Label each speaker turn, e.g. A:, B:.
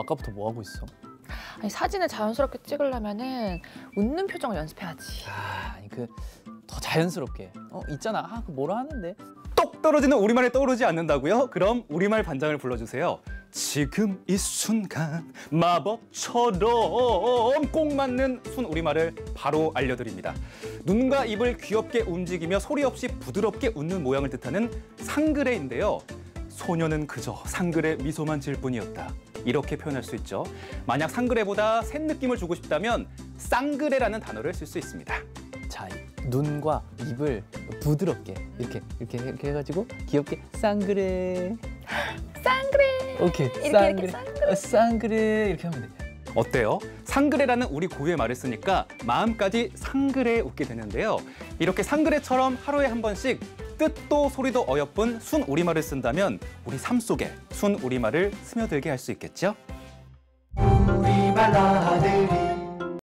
A: 아까부터 뭐 하고 있어?
B: 아니 사진을 자연스럽게 찍으려면은 웃는 표정을 연습해야지.
A: 아, 아니 그 더 자연스럽게. 어 있잖아. 아, 그 뭐라 하는데.
C: 똑 떨어지는 우리말이 떠오르지 않는다고요? 그럼 우리말 반장을 불러주세요. 지금 이 순간 마법처럼 꼭 맞는 순 우리말을 바로 알려드립니다. 눈과 입을 귀엽게 움직이며 소리 없이 부드럽게 웃는 모양을 뜻하는 상그레인데요. 소녀는 그저 상그레 미소만 지을 뿐이었다. 이렇게 표현할 수 있죠. 만약 상그레보다 센 느낌을 주고 싶다면 쌍그레라는 단어를 쓸 수 있습니다.
A: 자, 이 눈과 입을 부드럽게 이렇게 이렇게 이렇게 해가지고 귀엽게 쌍그레.
B: 쌍그레.
A: 오케이.
B: 이렇게,
A: 쌍그레.
B: 이렇게 쌍그레.
A: 어, 쌍그레 이렇게 하면 돼.
C: 어때요? 상그레라는 우리 고유의 말을 쓰니까 마음까지 상그레 웃게 되는데요. 이렇게 상그레처럼 하루에 한 번씩 뜻도 소리도 어여쁜 순 우리말을 쓴다면 우리 삶 속에 순 우리말을 스며들게 할 수 있겠죠?
D: 우리말